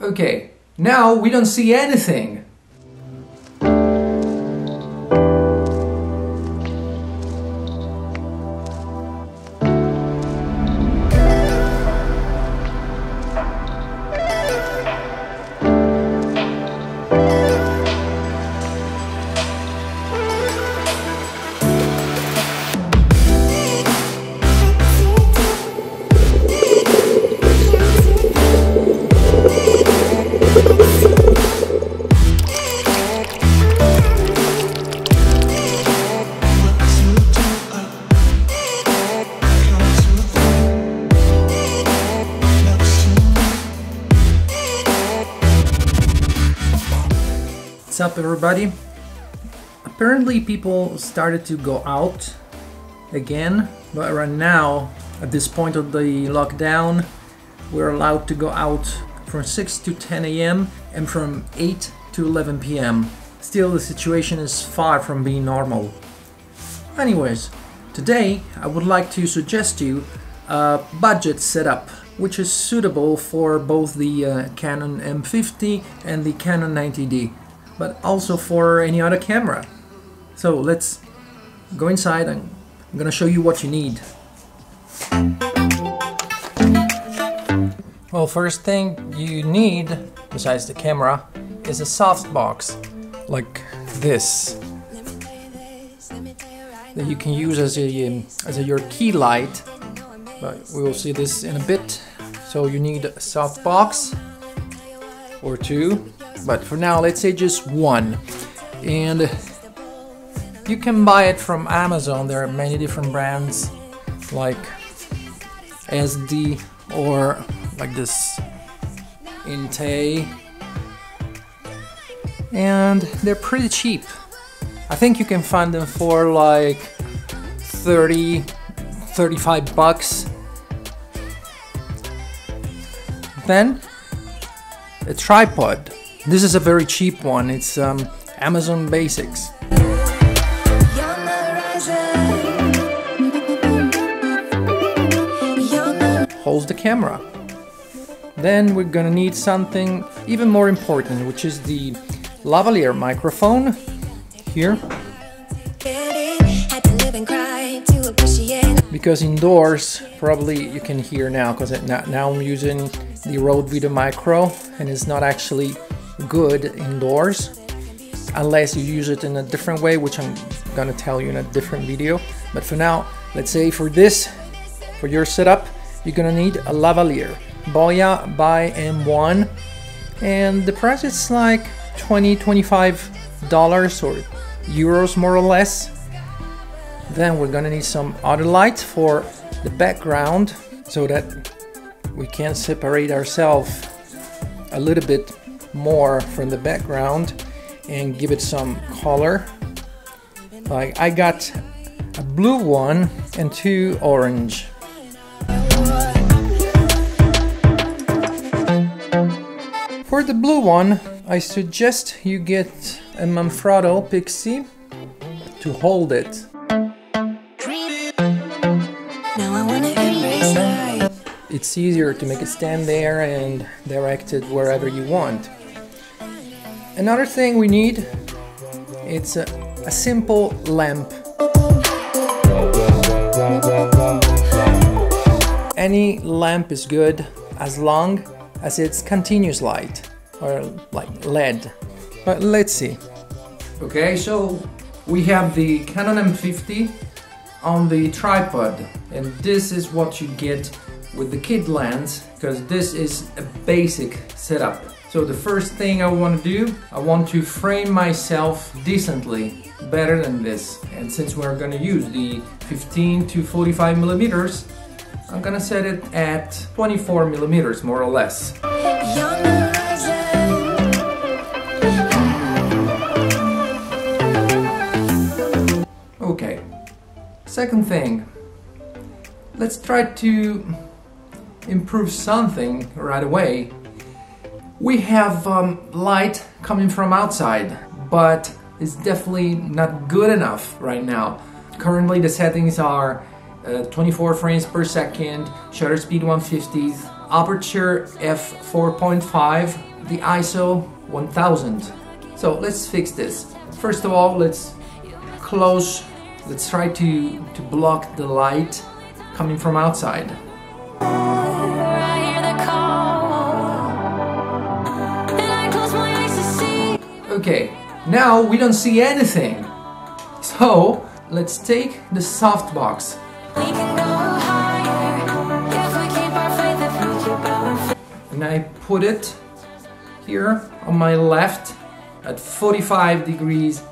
Okay, now we don't see anything. Up, everybody? Apparently, people started to go out again, but right now, at this point of the lockdown, we're allowed to go out from 6 to 10 a.m. and from 8 to 11 p.m. Still, the situation is far from being normal. Anyways, today I would like to suggest you a budget setup which is suitable for both the uh, Canon M50 and the Canon 90D, but also for any other camera. So let's go inside and I'm gonna show you what you need. Well, first thing you need, besides the camera, is a softbox like this that you can use as a um, as a, your key light but we will see this in a bit so you need a soft box or two but for now let's say just one. And you can buy it from Amazon. There are many different brands like SD or like this Intei. And they're pretty cheap. I think you can find them for like 30 35 bucks. Then a tripod this is a very cheap one. It's um, Amazon Basics. Holds the camera. Then we're gonna need something even more important which is the lavalier microphone. Here. Because indoors probably you can hear now because now I'm using the Rode Video Micro and it's not actually good indoors unless you use it in a different way which I'm gonna tell you in a different video. But for now let's say for this for your setup you're gonna need a lavalier Boya BY-M1 and the price is like 20 25 dollars or euros more or less. Then we're gonna need some other lights for the background so that we can separate ourselves a little bit more from the background and give it some color. Like I got a blue one and two orange. For the blue one I suggest you get a Manfrotto Pixie to hold it. It's easier to make it stand there and direct it wherever you want. Another thing we need, it's a, a simple lamp. Any lamp is good as long as it's continuous light or like LED. But let's see. Okay, so we have the Canon M50 on the tripod and this is what you get with the kit lens because this is a basic setup. So the first thing I want to do, I want to frame myself decently better than this. And since we're going to use the 15 to 45 millimeters, I'm gonna set it at 24 millimeters more or less. Okay, second thing, let's try to improve something right away. We have um, light coming from outside, but it's definitely not good enough right now. Currently the settings are uh, 24 frames per second, shutter speed 150, aperture f4.5, the ISO 1000. So let's fix this. First of all, let's close, let's try to, to block the light coming from outside. Okay, now we don't see anything. So let's take the softbox. And I put it here on my left at 45 degrees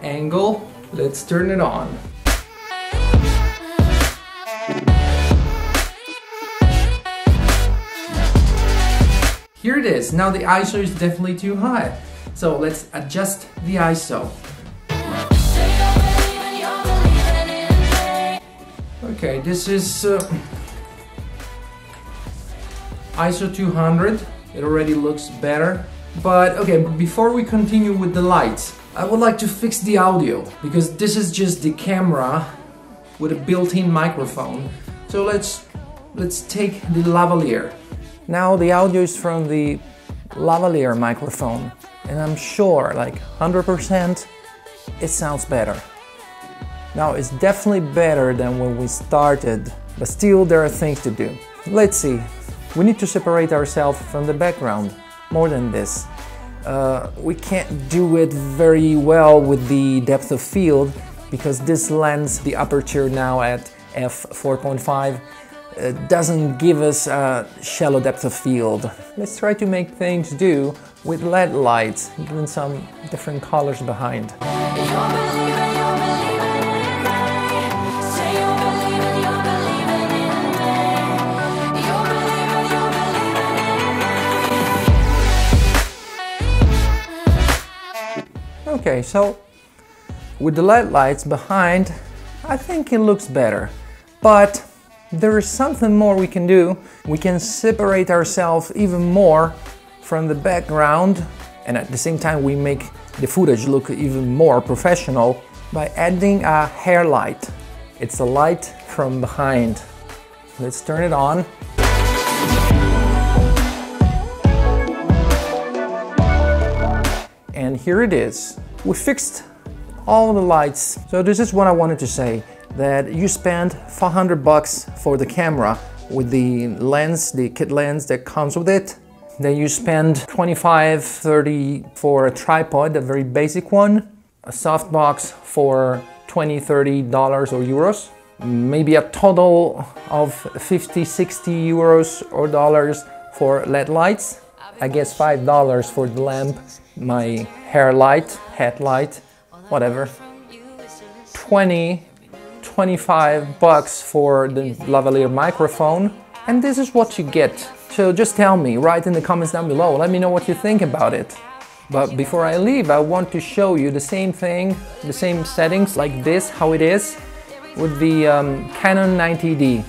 angle. Let's turn it on. Here it is. Now the ISO is definitely too high. So let's adjust the ISO. Okay, this is uh, ISO 200. It already looks better. But okay, before we continue with the lights, I would like to fix the audio because this is just the camera with a built-in microphone. So let's let's take the lavalier. Now the audio is from the lavalier microphone and I'm sure like 100% it sounds better. Now it's definitely better than when we started, but still there are things to do. Let's see, we need to separate ourselves from the background more than this. Uh, we can't do it very well with the depth of field because this lens, the aperture now at f4.5, uh, doesn't give us a shallow depth of field. Let's try to make things do with LED lights, giving some different colors behind. Okay, so with the LED lights behind, I think it looks better. But there is something more we can do. We can separate ourselves even more from the background and at the same time we make the footage look even more professional by adding a hair light. It's a light from behind. Let's turn it on. And here it is. We fixed all the lights. So this is what I wanted to say, that you spend 500 bucks for the camera with the lens, the kit lens that comes with it. Then you spend 25, 30 for a tripod, a very basic one, a softbox for 20, 30 dollars or euros, maybe a total of 50, 60 euros or dollars for LED lights. I guess five dollars for the lamp, my hair light, headlight, whatever. 20, 25 bucks for the lavalier microphone, and this is what you get. So just tell me, write in the comments down below, let me know what you think about it. But before I leave, I want to show you the same thing, the same settings like this, how it is, with the um, Canon 90D.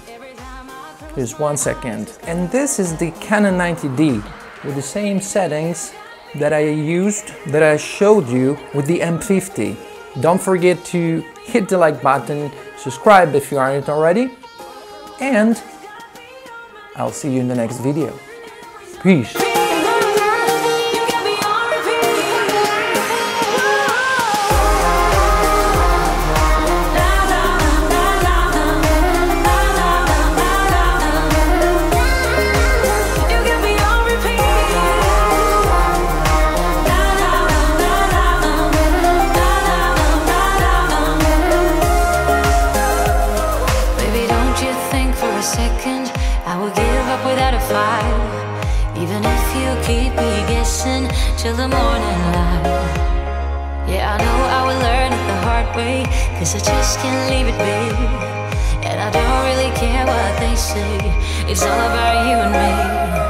Just one second. And this is the Canon 90D with the same settings that I used, that I showed you with the M50. Don't forget to hit the like button, subscribe if you aren't already, and I'll see you in the next video. Peace. Till the morning light. Yeah, I know I will learn it the hard way, cause I just can't leave it be. And I don't really care what they say, it's all about you and me.